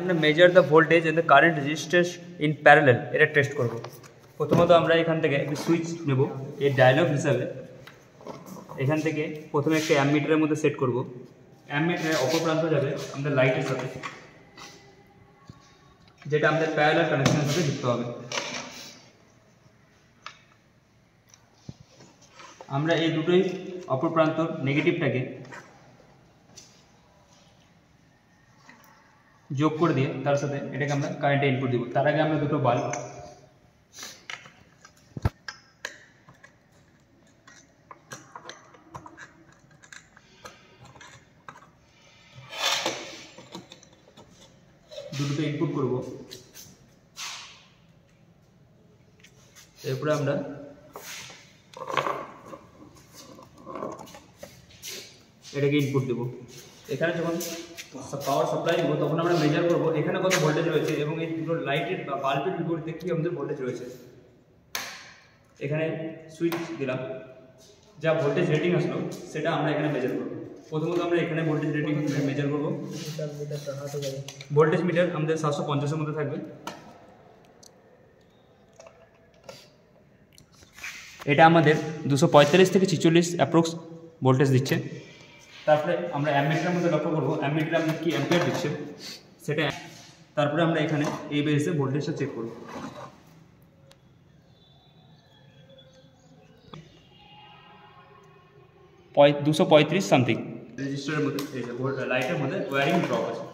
আমরা measure the voltage and the current resistors in parallel এটা test করব। প্রথমত আমরা এখান থেকে একটি সুইচ নেব এর ডায়লগ হিসাবে। এখান থেকে প্রথমে একটা অ্যামমিটারের মধ্যে সেট করব। অ্যামমিটারের অপর প্রান্ত যাবে আমাদের লাইটের সাথে, যেটা আমাদের প্যারালাল কানেকশনের সাথে যুক্ত হবে। আমরা এই দুটোই অপর প্রান্তর নেগেটিভটাকে যোগ করে দিয়ে তার সাথে এটাকে আমরা কারেন্টে ইনপুট দিব। তার আগে আমরা দুটো বাল্ব দুটোতে ইনপুট করব। এরপরে আমরা এটাকে ইনপুট দেবো। এখানে যখন পাওয়ার সাপ্লাই দেবো তখন আমরা মেজার করব এখানে কত ভোল্টেজ রয়েছে এবং এই দুটো লাইটের বা বাল্বের বিপরীতে কী আমাদের ভোল্টেজ রয়েছে। এখানে সুইচ দিলাম যা ভোল্টেজ রেটিং আসলো সেটা আমরা এখানে মেজার করব। প্রথমত আমরা এখানে ভোল্টেজ রেটিং মেজার করব। ভোল্টেজ মিটার আমাদের সাতশো পঞ্চাশের মধ্যে থাকবে। এটা আমাদের দুশো পঁয়তাল্লিশ থেকে ছিচল্লিশ অ্যাপ্রক্স ভোল্টেজ দিচ্ছে। তারপরে আমরা অ্যামিটারের মধ্যে লক্ষ্য করব। অ্যামিটার আপনি কি অ্যাম্পিয়ার দিচ্ছে? সেটা তারপরে আমরা এখানে এই বেসে ভোল্টেজটা চেক করব। দুশো পঁয়ত্রিশ সামথিং রেজিস্টারের মধ্যে লাইটের মধ্যে ওয়ারিং ড্রপ আছে।